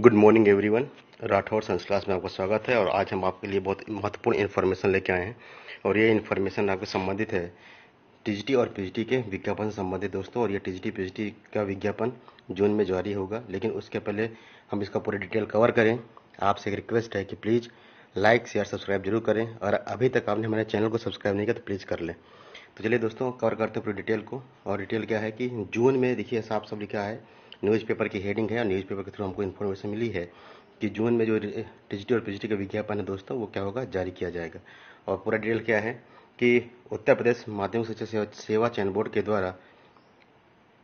Good morning everyone Rathore sons class में आपका स्वागत है और आज हम आपके लिए बहुत महत्वपूर्ण इन्फॉर्मेशन लेके आए हैं। और ये इन्फॉर्मेशन आपके संबंधित है टीजीटी और पीजीटी के विज्ञापन से संबंधित दोस्तों। और ये टीजीटी पीजीटी का विज्ञापन जून में जारी होगा। लेकिन उसके पहले हम इसका पूरी डिटेल कवर करें। आपसे एक रिक्वेस्ट है कि प्लीज़ लाइक शेयर सब्सक्राइब ज़रूर करें। और अभी तक आपने हमारे चैनल को सब्सक्राइब नहीं किया तो प्लीज़ कर लें। तो चलिए दोस्तों कवर करते हैं पूरी डिटेल को। और डिटेल क्या है कि जून में देखिए साफ़ सब लिखा है न्यूज़पेपर की हेडिंग है और न्यूज़पेपर के थ्रू हमको इन्फॉर्मेशन मिली है कि जून में जो डिजिटल और पीजीटी का विज्ञापन है दोस्तों, वो क्या होगा? जारी किया जाएगा। और पूरा डिटेल क्या है कि उत्तर प्रदेश माध्यमिक शिक्षा सेवा चयन बोर्ड के द्वारा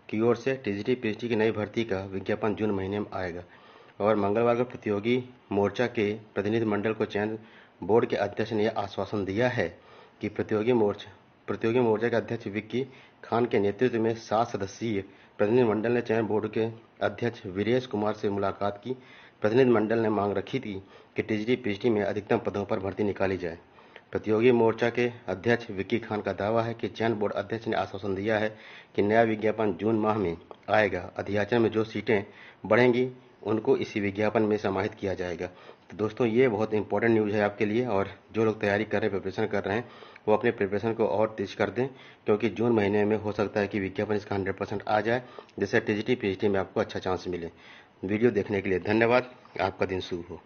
की ओर से टीजीटी पीजीटी की नई भर्ती का विज्ञापन जून महीने में आएगा। और मंगलवार को प्रतियोगी मोर्चा के प्रतिनिधिमंडल को चयन बोर्ड के अध्यक्ष ने यह आश्वासन दिया है कि प्रतियोगी मोर्चा प्रतियोगी मोर्चा के अध्यक्ष विक्की खान के नेतृत्व में सात सदस्यीय प्रतिनिधिमंडल ने चयन बोर्ड के अध्यक्ष वीरेश कुमार से मुलाकात की। प्रतिनिधिमंडल ने मांग रखी थी कि टीजडी पीएचडी में अधिकतम पदों पर भर्ती निकाली जाए। प्रतियोगी मोर्चा के अध्यक्ष विक्की खान का दावा है कि चयन बोर्ड अध्यक्ष ने आश्वासन दिया है कि नया विज्ञापन जून माह में आएगा। अध्याचन में जो सीटें बढ़ेंगी उनको इसी विज्ञापन में समाहित किया जाएगा। तो दोस्तों, ये बहुत इंपॉर्टेंट न्यूज़ है आपके लिए और जो लोग तैयारी कर रहे हैं प्रिपरेशन कर रहे हैं, वो अपने प्रिपरेशन को और तेज कर दें, क्योंकि जून महीने में हो सकता है कि विज्ञापन इसका हंड्रेड परसेंट आ जाए, जिससे टी जी में आपको अच्छा चांस मिले। वीडियो देखने के लिए धन्यवाद। आपका दिन शुभ हो।